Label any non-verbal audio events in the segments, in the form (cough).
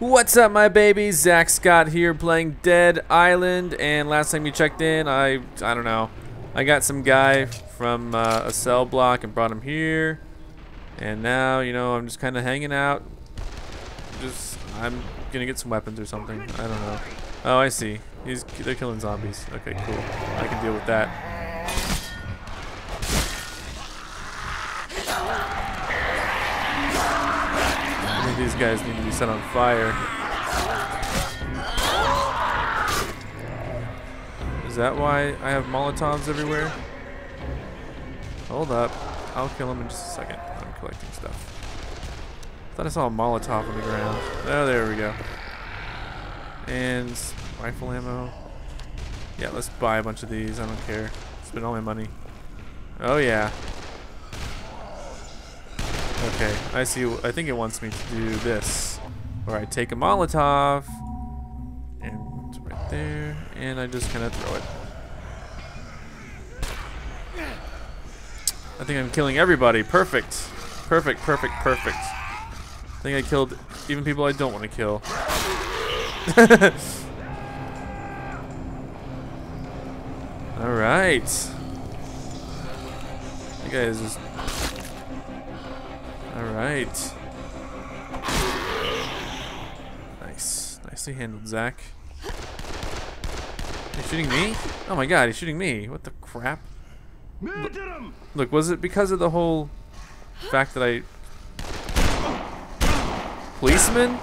What's up, my babies? Zack Scott here playing Dead Island. And last time you checked in, I I don't know. I got some guy from uh, a cell block and brought him here. And now, you know, I'm just kind of hanging out. Just, I'm gonna get some weapons or something. I don't know. Oh, I see. He's they're killing zombies. Okay, cool. I can deal with that. These guys need to be set on fire. Is that why I have Molotovs everywhere? Hold up. I'll kill him in just a second. I'm collecting stuff. thought I saw a Molotov on the ground. Oh, there we go. And rifle ammo. Yeah, let's buy a bunch of these. I don't care. Spend all my money. Oh, yeah. Okay, I see. I think it wants me to do this. Where I take a Molotov. And right there. And I just kind of throw it. I think I'm killing everybody. Perfect. Perfect, perfect, perfect. I think I killed even people I don't want to kill. (laughs) Alright. Guys just... Alright. Nice. Nicely handled, Zack. He's shooting me? Oh my god, he's shooting me. What the crap? Look, was it because of the whole fact that I... Policeman?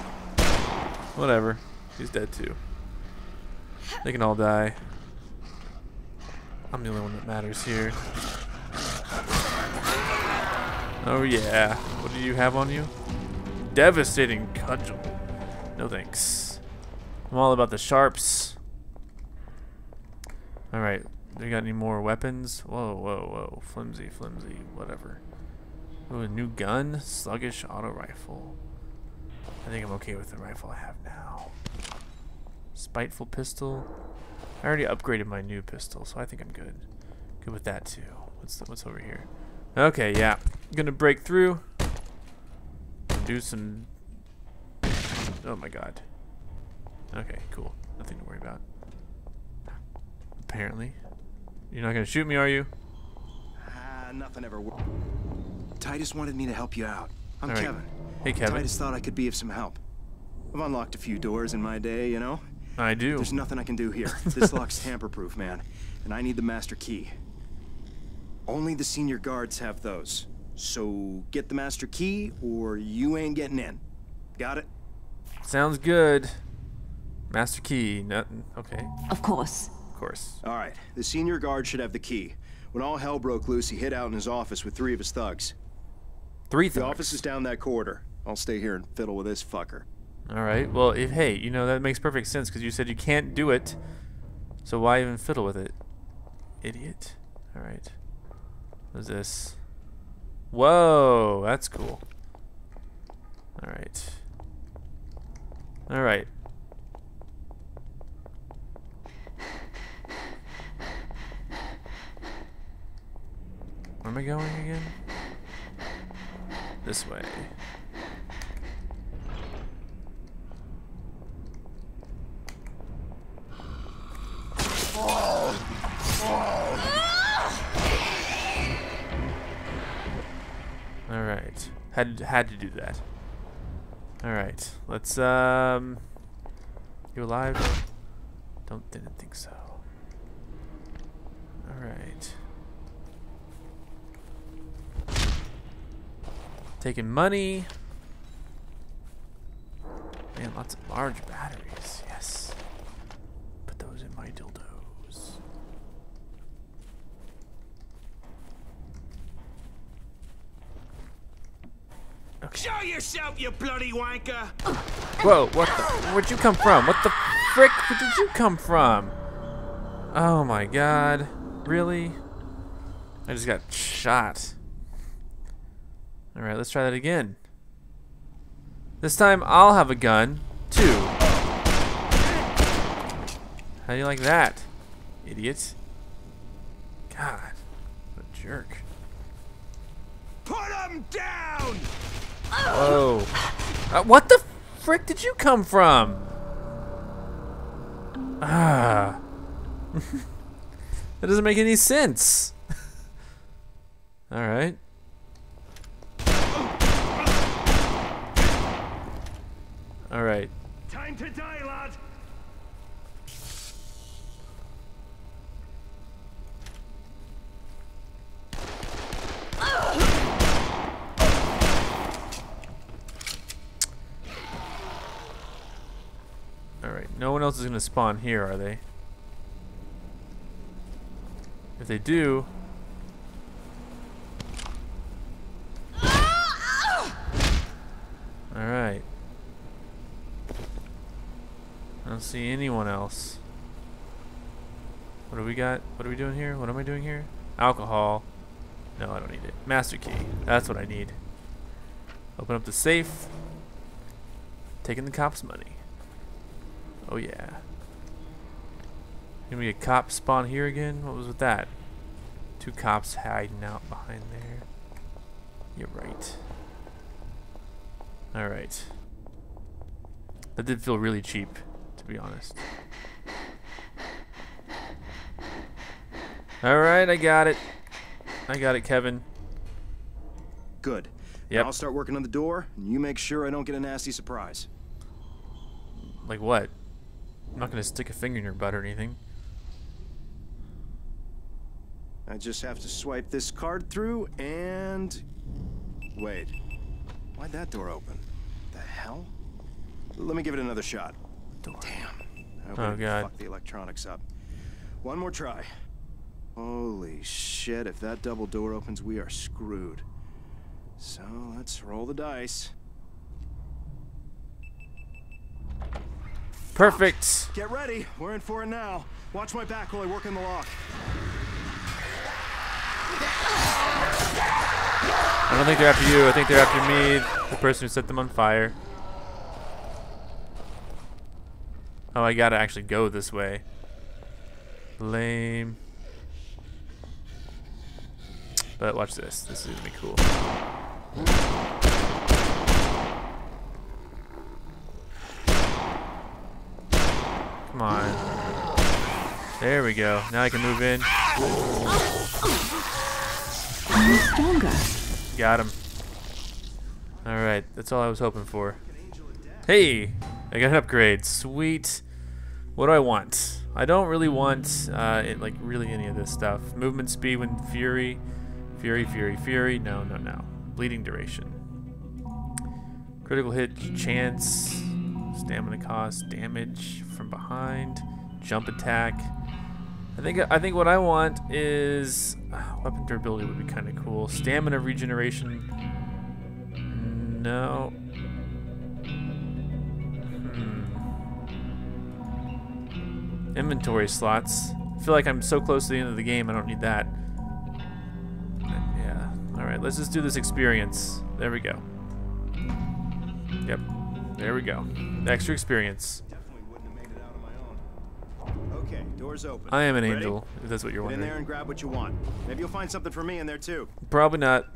Whatever. He's dead too. They can all die. I'm the only one that matters here. Oh yeah. What do you have on you? Devastating cudgel. No thanks. I'm all about the sharps. Alright. You got any more weapons? Whoa, whoa, whoa. Flimsy, flimsy, whatever. Oh, a new gun? Sluggish auto rifle. I think I'm okay with the rifle I have now. Spiteful pistol. I already upgraded my new pistol, so I think I'm good. Good with that too. What's the, what's over here? Okay, yeah. Gonna break through. Do some. Oh my god. Okay, cool. Nothing to worry about. Apparently. You're not gonna shoot me, are you? Ah, nothing ever worked. Titus wanted me to help you out. I'm right. Kevin. Hey, Kevin. Titus thought I could be of some help. I've unlocked a few doors in my day, you know? I do. There's nothing I can do here. (laughs) this lock's tamper-proof, man. And I need the master key. Only the senior guards have those. So get the master key, or you ain't getting in. Got it? Sounds good. Master key. Nothing. Okay. Of course. Of course. All right. The senior guard should have the key. When all hell broke loose, he hid out in his office with three of his thugs. Three The office is down that corridor. I'll stay here and fiddle with this fucker. All right. Well, if hey, you know that makes perfect sense because you said you can't do it, so why even fiddle with it, idiot? All right. What's this? Whoa, that's cool. All right. All right. Where am I going again? This way. Had had to do that. All right. Let's um. You alive? Don't didn't think so. All right. Taking money. Man, lots of large batteries. Yes. Put those in my dildos. Show yourself, you bloody wanker! Whoa, what the? Where'd you come from? What the frick? Where did you come from? Oh my god. Really? I just got shot. Alright, let's try that again. This time I'll have a gun, too. How do you like that, idiot? God, what a jerk. Put him down! Whoa. Uh, what the frick did you come from? Ah. (laughs) that doesn't make any sense. (laughs) Alright. Alright. Time to die, lad. Alright, no one else is gonna spawn here, are they? If they do... Alright. I don't see anyone else. What do we got? What are we doing here? What am I doing here? Alcohol. No, I don't need it. Master key. That's what I need. Open up the safe. Taking the cop's money. Oh yeah. Can we get cop spawn here again? What was with that? Two cops hiding out behind there. You're right. Alright. That did feel really cheap, to be honest. Alright, I got it. I got it, Kevin. Good. Now I'll start working on the door, and you make sure I don't get a nasty surprise. Like what? I'm not gonna stick a finger in your butt or anything. I just have to swipe this card through and... Wait. Why'd that door open? The hell? Let me give it another shot. Door. Damn. I hope Oh, I didn't God. fuck the electronics up. One more try. Holy shit, if that double door opens, we are screwed. So, let's roll the dice. Perfect! Get ready, we're in for it now. Watch my back while I work in the lock. I don't think they're after you. I think they're after me, the person who set them on fire. Oh, I gotta actually go this way. Lame. But watch this. This is gonna be cool. Come on. There we go. Now I can move in. Stronger. Got him. Alright, that's all I was hoping for. Hey! I got an upgrade. Sweet. What do I want? I don't really want, uh, it, like, really any of this stuff. Movement speed when Fury. Fury, Fury, Fury. No, no, no. Bleeding duration. Critical hit chance. Stamina cost. Damage from behind. Jump attack. I think I think what I want is uh, weapon durability would be kind of cool. Stamina regeneration. No. Hmm. Inventory slots. I feel like I'm so close to the end of the game. I don't need that. Yeah. All right. Let's just do this experience. There we go. Yep. There we go. Extra experience. Definitely wouldn't have made it out on my own. Okay, door's open. I am an Ready? angel, if that's what you're Get in there and grab what you want. Maybe you'll find something for me in there too. Probably not.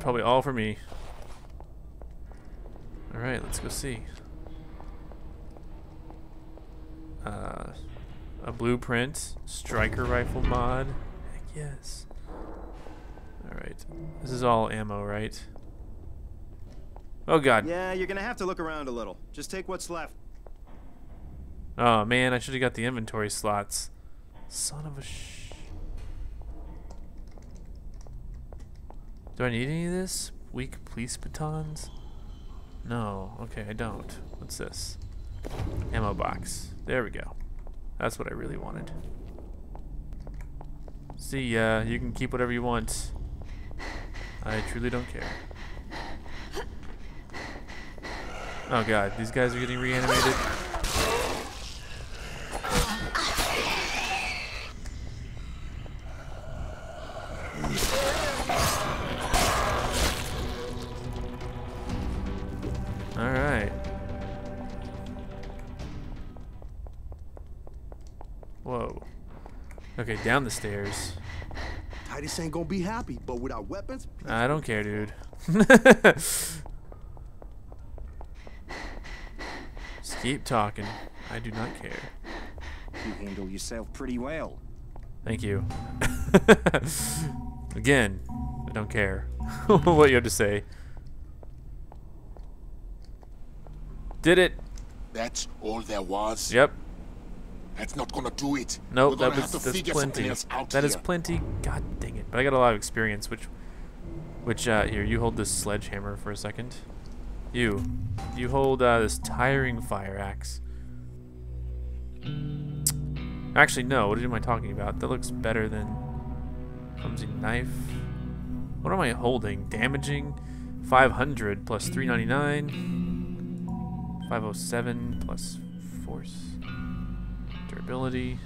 Probably all for me. Alright, let's go see. Uh, a blueprint, striker rifle mod. Heck yes. Alright. This is all ammo, right? Oh god. Yeah, you're gonna have to look around a little. Just take what's left. Oh man, I should have got the inventory slots. Son of a sh. Do I need any of this? Weak police batons? No. Okay, I don't. What's this? Ammo box. There we go. That's what I really wanted. See ya. You can keep whatever you want. I truly don't care. Oh god, these guys are getting reanimated. Alright. Whoa. Okay, down the stairs. Titus ain't gonna be happy, but without weapons, I don't care, dude. (laughs) Just keep talking. I do not care. You handle yourself pretty well. Thank you. (laughs) Again, I don't care (laughs) what you have to say. Did it. That's all there was? Yep. That's not gonna do it. Nope, that was that's plenty. something else out That is plenty. God dang it! But I got a lot of experience. Which, which uh, here you hold this sledgehammer for a second. You, you hold uh, this tiring fire axe. Actually, no. What am I talking about? That looks better than clumsy knife. What am I holding? Damaging, 500 plus 399. 507 plus force. Durability.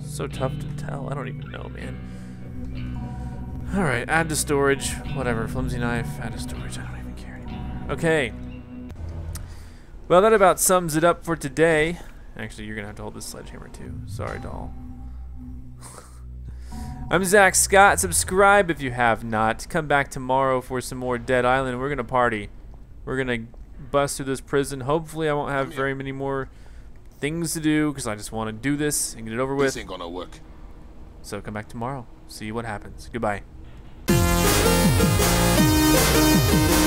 So tough to tell. I don't even know, man. Alright, add to storage. Whatever. Flimsy knife. Add to storage. I don't even care anymore. Okay. Well, that about sums it up for today. Actually, you're going to have to hold this sledgehammer too. Sorry, doll. (laughs) I'm Zack Scott. Subscribe if you have not. Come back tomorrow for some more Dead Island. We're going to party. We're going to bust through this prison. Hopefully, I won't have very many more things to do because I just want to do this and get it over with. This ain't gonna work. So come back tomorrow. See what happens. Goodbye. Música